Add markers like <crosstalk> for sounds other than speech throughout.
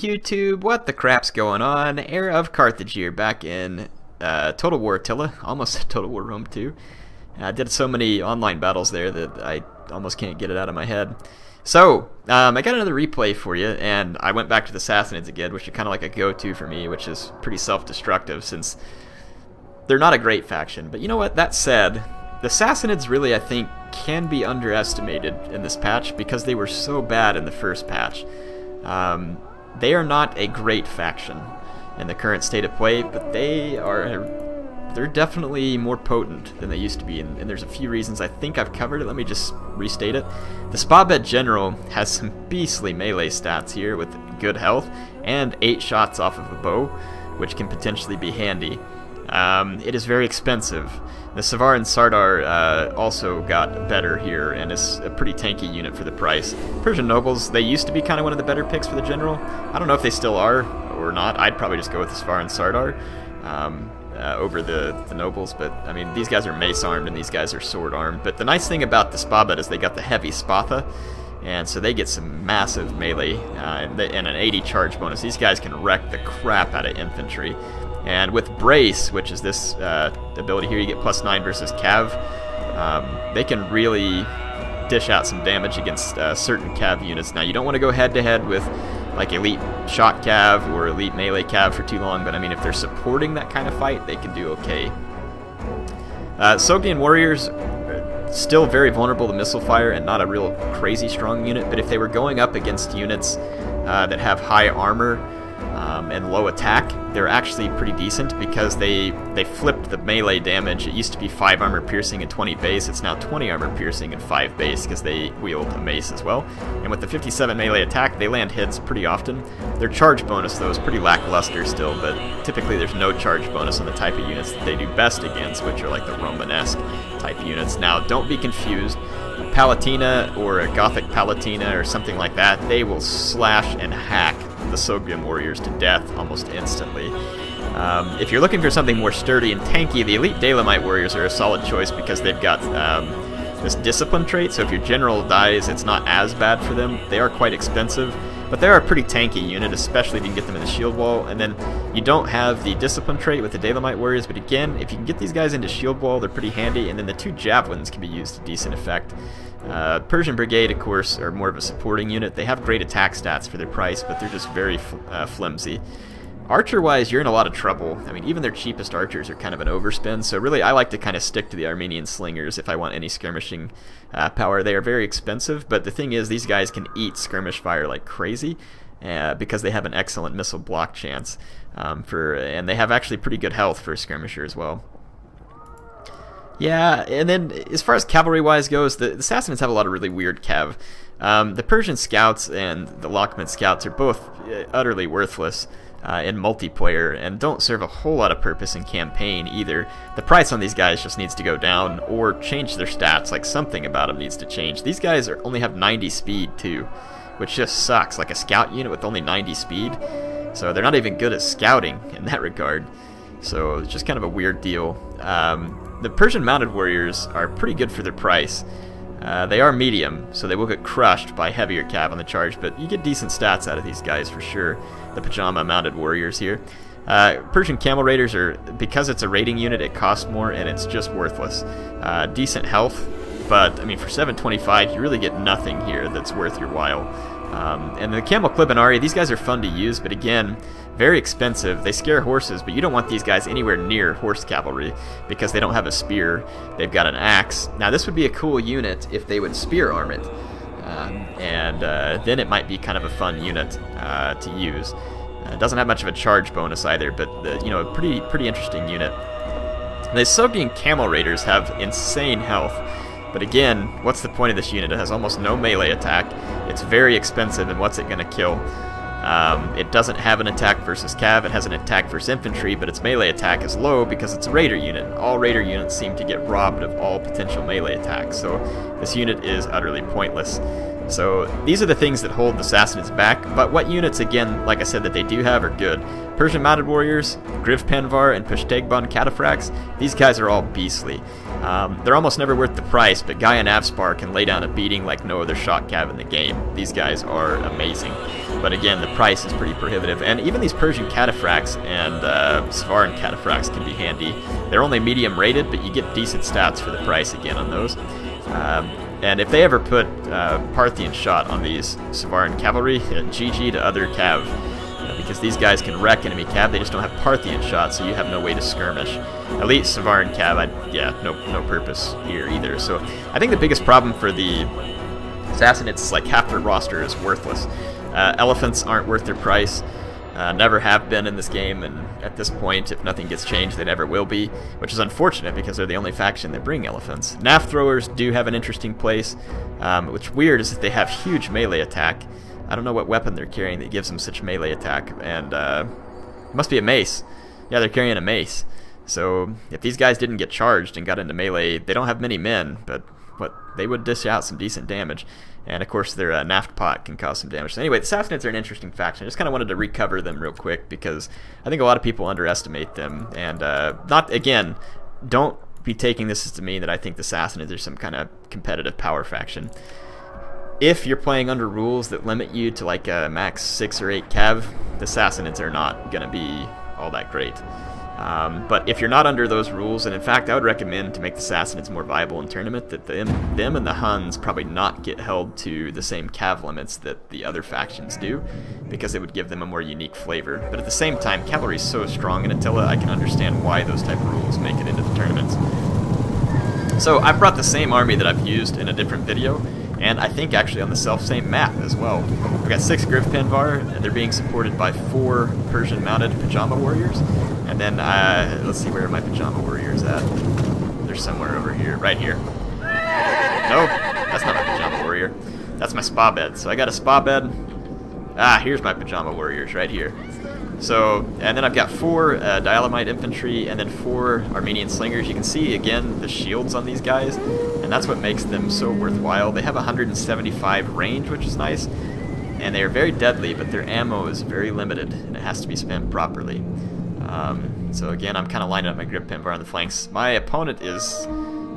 YouTube, what the crap's going on? Heir of Carthage here, back in uh, Total War Attila, <laughs> almost Total War Rome 2. I did so many online battles there that I almost can't get it out of my head. So, um, I got another replay for you, and I went back to the Sassanids again, which are kind of like a go-to for me, which is pretty self-destructive since they're not a great faction. But you know what, that said, the Sassanids really, I think, can be underestimated in this patch because they were so bad in the first patch. Um, they are not a great faction in the current state of play, but they are they're definitely more potent than they used to be, and, and, there's a few reasons I think I've covered it. Let me just restate it. The Spabed General has some beastly melee stats here with good health and 8 shots off of a bow, which can potentially be handy. Um, it is very expensive. The Savar and Sardar uh, also got better here and is a pretty tanky unit for the price. Persian Nobles, they used to be kind of one of the better picks for the general. I don't know if they still are or not. I'd probably just go with the Savar and Sardar um, uh, over the, the Nobles, but I mean, these guys are mace armed and these guys are sword armed. But the nice thing about the Spabed is they got the heavy Spatha, and so they get some massive melee uh, and, and an 80 charge bonus. These guys can wreck the crap out of infantry. And with Brace, which is this uh, ability here, you get plus 9 versus Cav, um, they can really dish out some damage against uh, certain Cav units. Now, you don't want to go head-to-head -head with like Elite Shot Cav or Elite Melee Cav for too long, but I mean, if they're supporting that kind of fight, they can do okay. Uh, Sogdian Warriors still very vulnerable to missile fire and not a real crazy strong unit, but if they were going up against units uh, that have high armor, um, and low attack, they're actually pretty decent because they they flipped the melee damage. It used to be 5 armor piercing and 20 base. It's now 20 armor piercing and 5 base because they wield a mace as well. And with the 57 melee attack, they land hits pretty often. Their charge bonus, though, is pretty lackluster still, but typically there's no charge bonus on the type of units that they do best against, which are like the Romanesque type units. Now, don't be confused. Palatina or a Gothic Palatina or something like that, they will slash and hack the Sogdian warriors to death almost instantly. Um, if you're looking for something more sturdy and tanky, the Elite Dalamite warriors are a solid choice because they've got um, this discipline trait, so if your general dies, it's not as bad for them. They are quite expensive, but they're a pretty tanky unit, especially if you can get them in the shield wall. And then you don't have the discipline trait with the Dalamite warriors, but again, if you can get these guys into shield wall, they're pretty handy, and then the two javelins can be used to decent effect. Uh, Persian Brigade, of course, are more of a supporting unit. They have great attack stats for their price, but they're just very fl uh, flimsy. Archer-wise, you're in a lot of trouble. I mean, even their cheapest archers are kind of an overspend, so really I like to kind of stick to the Armenian slingers if I want any skirmishing uh, power. They are very expensive, but the thing is, these guys can eat skirmish fire like crazy, uh, because they have an excellent missile block chance, um, for, and they have actually pretty good health for a skirmisher as well. Yeah, and then as far as cavalry-wise goes, the, the Sassanids have a lot of really weird cav. Um, the Persian scouts and the Lakhmid scouts are both uh, utterly worthless uh, in multiplayer and don't serve a whole lot of purpose in campaign either. The price on these guys just needs to go down or change their stats, like something about them needs to change. These guys are, only have 90 speed too, which just sucks, like a scout unit with only 90 speed. So they're not even good at scouting in that regard. So it's just kind of a weird deal. Um, the Persian Mounted Warriors are pretty good for their price. Uh, they are medium, so they will get crushed by heavier cav on the charge, but you get decent stats out of these guys for sure. The Pajama Mounted Warriors here. Uh, Persian Camel Raiders are, because it's a raiding unit, it costs more and it's just worthless. Uh, decent health, but I mean for 725 you really get nothing here that's worth your while. Um, and the Camel Clibanarii, these guys are fun to use, but again, very expensive. They scare horses, but you don't want these guys anywhere near horse cavalry because they don't have a spear. They've got an axe. Now this would be a cool unit if they would spear arm it. Um, and uh, then it might be kind of a fun unit uh, to use. Uh, it doesn't have much of a charge bonus either, but the, you know, a pretty pretty interesting unit. The Sogdian Camel Raiders have insane health, but again, what's the point of this unit? It has almost no melee attack. It's very expensive, and what's it going to kill? Um, it doesn't have an attack versus cav, it has an attack versus infantry, but its melee attack is low because it's a raider unit. All raider units seem to get robbed of all potential melee attacks, so this unit is utterly pointless. So these are the things that hold the Sassanids back, but what units, again, like I said, that they do have are good. Persian Mounted Warriors, Griv Panvar, and Pushtegban Cataphracts, these guys are all beastly. Um, they're almost never worth the price, but Gyan-Avspar can lay down a beating like no other shot cav in the game. These guys are amazing. But again, the price is pretty prohibitive. And even these Persian cataphracts and uh, Sevaran cataphracts can be handy. They're only medium rated, but you get decent stats for the price again on those. Um, and if they ever put uh, Parthian shot on these Sevaran cavalry, GG to other cav. Uh, because these guys can wreck enemy cav, they just don't have Parthian shot, so you have no way to skirmish. Elite Sevaran cav, I, yeah, no, no purpose here either. So I think the biggest problem for the is like half their roster is worthless. Uh, elephants aren't worth their price. Uh, never have been in this game, and at this point, if nothing gets changed, they never will be, which is unfortunate because they're the only faction that bring elephants. Naft throwers do have an interesting place, um, which weird is that they have huge melee attack. I don't know what weapon they're carrying that gives them such melee attack, and uh, must be a mace. Yeah, they're carrying a mace. So if these guys didn't get charged and got into melee, they don't have many men, but what they would dish out some decent damage. And of course, their uh, Naft pot can cause some damage. So anyway, the Sassanids are an interesting faction. I just kind of wanted to recover them real quick because I think a lot of people underestimate them. And uh, not again, don't be taking this as to mean that I think the Sassanids are some kind of competitive power faction. If you're playing under rules that limit you to like a max six or eight cav, the Sassanids are not going to be all that great. Um, but if you're not under those rules, and in fact I would recommend to make the Sassanids more viable in tournament, that them, them and the Huns probably not get held to the same cav limits that the other factions do, because it would give them a more unique flavor. But at the same time, cavalry is so strong in Attila, I can understand why those type of rules make it into the tournaments. So I've brought the same army that I've used in a different video, and I think actually on the self-same map as well. We've got six Griv Panvar, and they're being supported by four Persian-mounted Pajama Warriors, and then, uh, let's see where my Pajama Warriors at. They're somewhere over here, right here. No, that's not my Pajama Warrior. That's my Spabed. So I got a Spabed. Ah, here's my Pajama Warriors right here. So, and then I've got four uh, Dialemite infantry and then four Armenian slingers. You can see, again, the shields on these guys, and that's what makes them so worthwhile. They have 175 range, which is nice, and they are very deadly, but their ammo is very limited, and it has to be spent properly. Um, so again, I'm kind of lining up my Griv Panvar on the flanks. My opponent is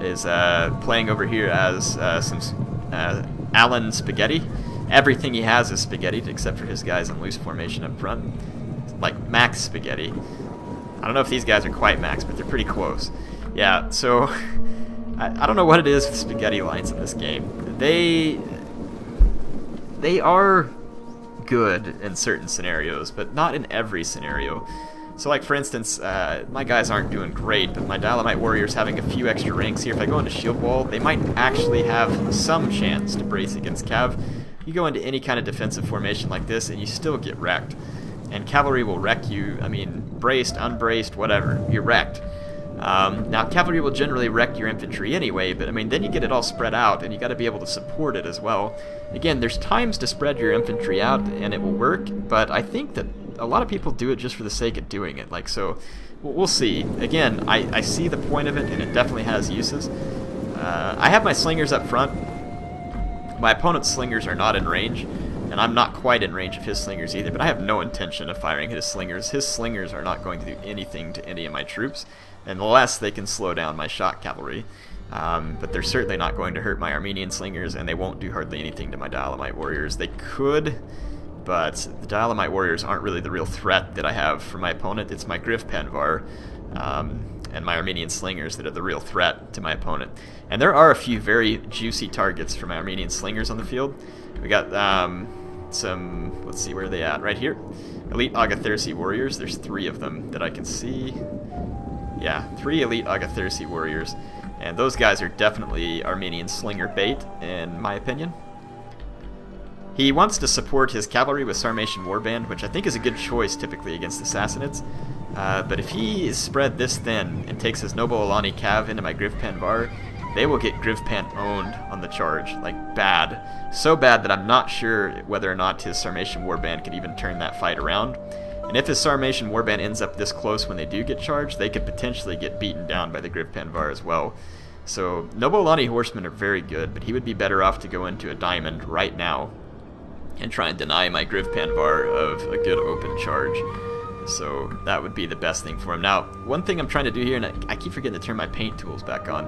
is uh, playing over here as uh, some uh, Alan Spaghetti. Everything he has is spaghetti, except for his guys in loose formation up front like max spaghetti. I don't know if these guys are quite max, but they're pretty close. Yeah, so <laughs> I, I don't know what it is with spaghetti lines in this game. They they are good in certain scenarios, but not in every scenario. So like for instance, uh, my guys aren't doing great, but my Dialemite Warrior's having a few extra ranks here. If I go into Shield Wall, they might actually have some chance to brace against Cav. You go into any kind of defensive formation like this and you still get wrecked and cavalry will wreck you. I mean, braced, unbraced, whatever. You're wrecked. Um, now, cavalry will generally wreck your infantry anyway, but I mean, then you get it all spread out, and you got to be able to support it as well. Again, there's times to spread your infantry out, and it will work, but I think that a lot of people do it just for the sake of doing it. Like, so, we'll see. Again, I, I see the point of it, and it definitely has uses. Uh, I have my slingers up front. My opponent's slingers are not in range, and I'm not quite in range of his slingers either, but I have no intention of firing his slingers. His slingers are not going to do anything to any of my troops, unless they can slow down my shock cavalry. Um, but they're certainly not going to hurt my Armenian slingers, and they won't do hardly anything to my Dialemite warriors. They could, but the Dialemite warriors aren't really the real threat that I have for my opponent. It's my Griv Panvar um, and my Armenian slingers that are the real threat to my opponent. And there are a few very juicy targets for my Armenian slingers on the field. We got um, some, let's see where are they at, right here. Elite Agathyrsi warriors, there's three of them that I can see. Yeah, three elite Agathyrsi warriors. And those guys are definitely Armenian slinger bait, in my opinion. He wants to support his cavalry with Sarmatian Warband, which I think is a good choice typically against Sassanids. Uh, but if he is spread this thin and takes his Noble Alani Cav into my Griv Panvar, they will get Grivpan owned on the charge, like bad. So bad that I'm not sure whether or not his Sarmatian Warband could even turn that fight around. And if his Sarmatian Warband ends up this close when they do get charged, they could potentially get beaten down by the Griv Panvar as well. So Noble Nobolani horsemen are very good, but he would be better off to go into a diamond right now and try and deny my Griv Panvar of a good open charge. So that would be the best thing for him. Now, one thing I'm trying to do here, and I, keep forgetting to turn my paint tools back on.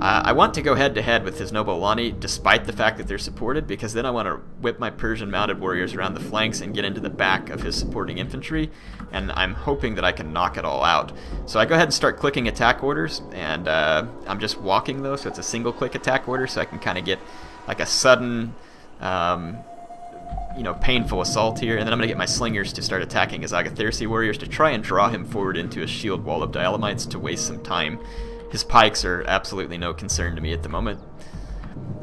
Uh, I want to go head to head with his Noble Alani, despite the fact that they're supported, because then I want to whip my Persian mounted warriors around the flanks and get into the back of his supporting infantry, and I'm hoping that I can knock it all out. So I go ahead and start clicking attack orders, and uh, I'm just walking though, so it's a single click attack order, so I can kind of get like a sudden um, you know, painful assault here, and then I'm going to get my slingers to start attacking his Agathyrsi warriors to try and draw him forward into a shield wall of Dialymites to waste some time. His pikes are absolutely no concern to me at the moment.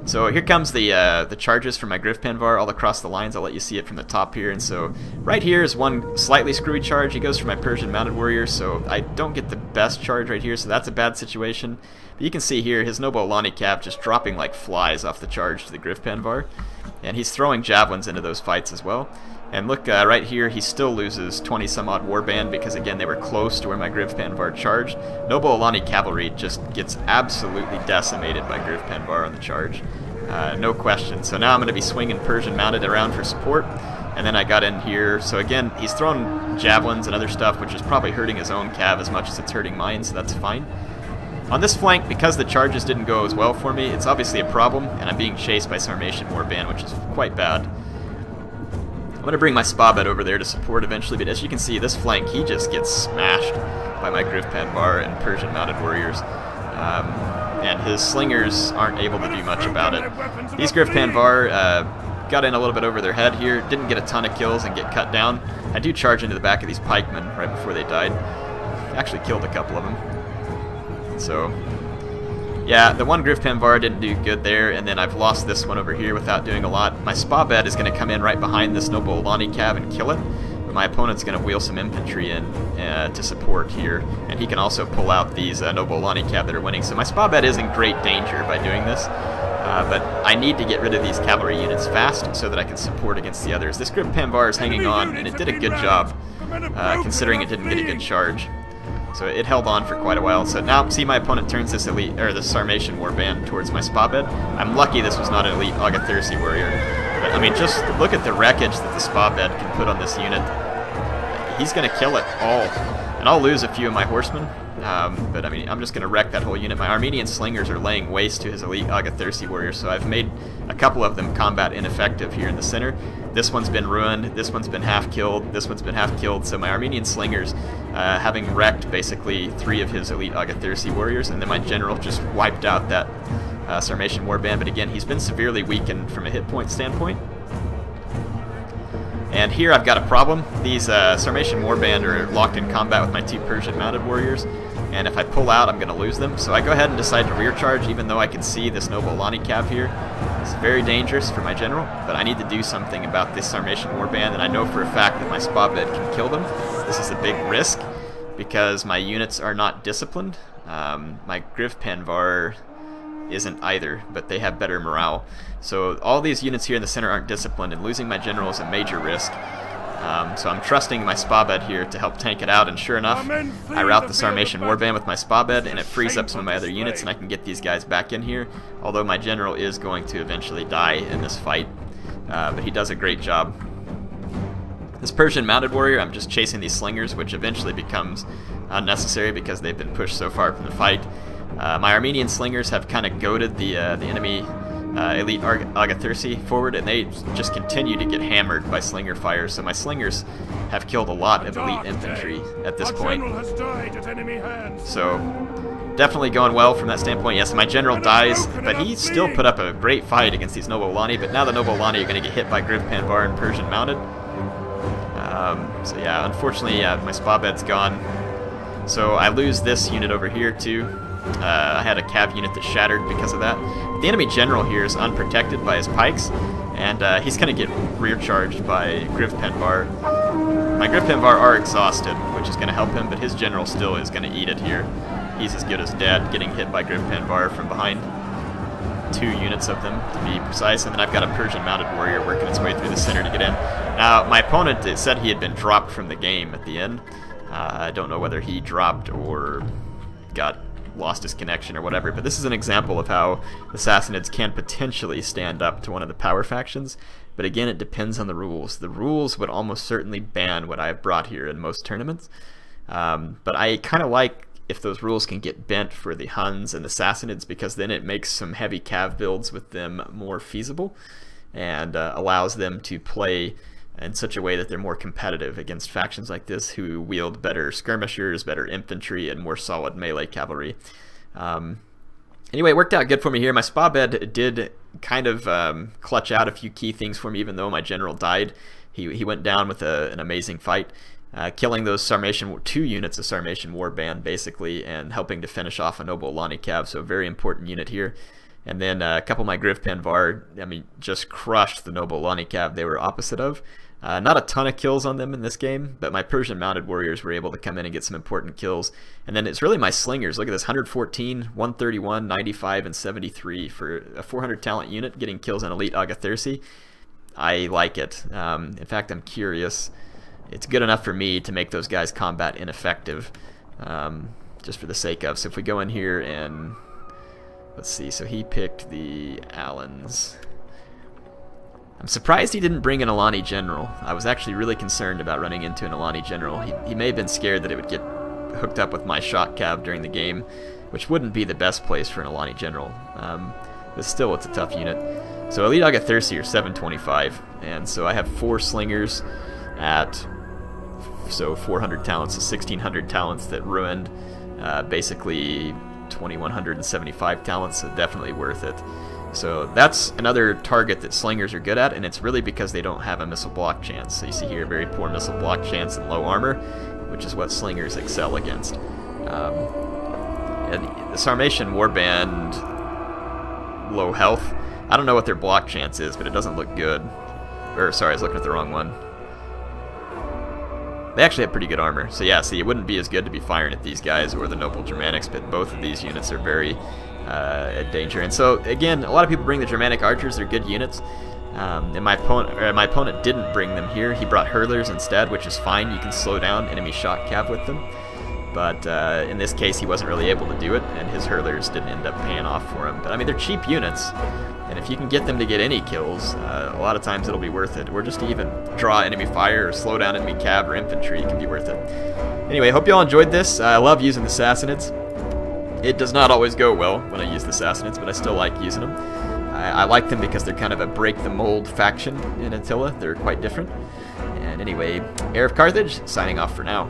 So here comes the uh, the charges from my Griv Panvar all across the lines. I'll let you see it from the top here. And so right here is one slightly screwy charge. He goes for my Persian Mounted Warrior, so I don't get the best charge right here, so that's a bad situation. But you can see here his Noble Alani Cav just dropping like flies off the charge to the Griv Panvar. And he's throwing javelins into those fights as well. And look, uh, right here, he still loses 20 some odd warband because, again, they were close to where my Panvar charged. Noble Alani Cavalry just gets absolutely decimated by Panvar on the charge. Uh, no question. So now I'm going to be swinging Persian Mounted around for support. And then I got in here. So again, he's throwing javelins and other stuff, which is probably hurting his own cav as much as it's hurting mine, so that's fine. On this flank, because the charges didn't go as well for me, it's obviously a problem, and I'm being chased by Sarmatian Warband, which is quite bad. I'm going to bring my Spabed over there to support eventually, but as you can see, this flank, he just gets smashed by my Griv Panvar and Persian Mounted Warriors. Um, and his slingers aren't able to do much about it. These Griv Panvar uh, got in a little bit over their head here, didn't get a ton of kills and get cut down. I do charge into the back of these pikemen right before they died. Actually killed a couple of them. So yeah, the one Griv Panvar didn't do good there, and then I've lost this one over here without doing a lot. My Spabed is going to come in right behind this Noble Alani Cav and kill it, but my opponent's going to wheel some infantry in uh, to support here, and he can also pull out these uh, Noble Alani Cav that are winning. So my Spabed is in great danger by doing this, uh, but I need to get rid of these cavalry units fast so that I can support against the others. This Griv Panvar is hanging on, and it did a good job, uh, considering it didn't get a good charge. So it held on for quite a while. So now, see my opponent turns this elite, or the Sarmatian warband towards my Spabed. I'm lucky this was not an elite Agathyrsi warrior. But, I mean, just look at the wreckage that the Spabed can put on this unit. He's going to kill it all. And I'll lose a few of my horsemen. Um, but I mean, I'm just going to wreck that whole unit. My Armenian slingers are laying waste to his elite Agathyrsi warrior, so I've made a couple of them combat ineffective here in the center. This one's been ruined, this one's been half killed, this one's been half killed, so my Armenian slingers, uh, having wrecked basically three of his elite Agathyrsi warriors, and then my general just wiped out that uh, Sarmatian warband, but again, he's been severely weakened from a hit point standpoint. And here I've got a problem. These uh, Sarmatian Warband are locked in combat with my two Persian mounted warriors, and if I pull out, I'm going to lose them. So I go ahead and decide to rear charge, even though I can see this Noble Alani Cav here. It's very dangerous for my general, but I need to do something about this Sarmatian Warband, and I know for a fact that my Spabed can kill them. This is a big risk, because my units are not disciplined. Um, my Griv Panvar isn't either, but they have better morale. So all these units here in the center aren't disciplined, and losing my general is a major risk. Um, so I'm trusting my Spabed here to help tank it out, and sure enough, I route the Sarmatian Warband with my Spabed, and it frees up some of my other units, and I can get these guys back in here, although my general is going to eventually die in this fight, uh, but he does a great job. This Persian Mounted Warrior, I'm just chasing these slingers, which eventually becomes unnecessary because they've been pushed so far from the fight. Uh, my Armenian slingers have kind of goaded the, uh, the enemy uh, elite Ar Agathyrsi forward, and they just continue to get hammered by slinger fire. So my slingers have killed a lot of elite infantry at this point. So definitely going well from that standpoint. Yes, my general dies, but he still put up a great fight against these Noble Alani. But now the Noble Alani are going to get hit by Griv Panvar and Persian Mounted. Um, so yeah, unfortunately, yeah, my Spabed's gone. So I lose this unit over here too. Uh, I had a cav unit that shattered because of that. The enemy general here is unprotected by his pikes, and uh, he's going to get rear charged by Griv Panvar. My Griv Panvar are exhausted, which is going to help him, but his general still is going to eat it here. He's as good as dead, getting hit by Griv Panvar from behind. Two units of them, to be precise, and then I've got a Persian mounted warrior working its way through the center to get in. Now, my opponent said he had been dropped from the game at the end. Uh, I don't know whether he dropped or got lost his connection or whatever. But this is an example of how the Sassanids can potentially stand up to one of the power factions. But again, it depends on the rules. The rules would almost certainly ban what I have brought here in most tournaments. Um, but I kind of like if those rules can get bent for the Huns and the Sassanids because then it makes some heavy cav builds with them more feasible and uh, allows them to play in such a way that they're more competitive against factions like this who wield better skirmishers, better infantry, and more solid melee cavalry. Um, anyway, it worked out good for me here. My Spabed did kind of um, clutch out a few key things for me, even though my general died. He, he went down with a, an amazing fight, uh, killing those Sarmatian, two units of Sarmatian Warband, basically, and helping to finish off a Noble Alani Cav, so a very important unit here. And then uh, a couple of my Griv Panvar, I mean, just crushed the Noble Alani Cav they were opposite of. Uh, not a ton of kills on them in this game, but my Persian mounted warriors were able to come in and get some important kills. And then it's really my slingers. Look at this, 114, 131, 95, and 73 for a 400 talent unit getting kills on Elite Agathyrsi. I like it. Um, in fact, I'm curious. It's good enough for me to make those guys combat ineffective, um, just for the sake of. So if we go in here and let's see. So he picked the Alans. I'm surprised he didn't bring an Alani General. I was actually really concerned about running into an Alani General. He, he may have been scared that it would get hooked up with my shock cav during the game, which wouldn't be the best place for an Alani General. Um, but still, it's a tough unit. So Elite Agathyrsi are 725, and so I have four slingers at so 400 talents to 1600 talents that ruined uh, basically 2175 talents, so definitely worth it. So that's another target that slingers are good at, and it's really because they don't have a missile block chance. So you see here, very poor missile block chance and low armor, which is what slingers excel against. Um, and the Sarmatian Warband, low health. I don't know what their block chance is, but it doesn't look good. Or, sorry, I was looking at the wrong one. They actually have pretty good armor. So yeah, see, it wouldn't be as good to be firing at these guys or the Noble Germanics, but both of these units are very uh, danger. And so again, a lot of people bring the Germanic archers; they're good units. Um, and my opponent, my opponent didn't bring them here. He brought hurlers instead, which is fine. You can slow down enemy shock cav with them. But uh, in this case, he wasn't really able to do it, and his hurlers didn't end up paying off for him. But I mean, they're cheap units, and if you can get them to get any kills, uh, a lot of times it'll be worth it. Or just to even draw enemy fire, or slow down enemy cav or infantry, it can be worth it. Anyway, hope you all enjoyed this. I love using the Sassanids. It does not always go well when I use the Sassanids, but I still like using them. I, I like them because they're kind of a break-the-mold faction in Attila. They're quite different. And anyway, Heir of Carthage, signing off for now.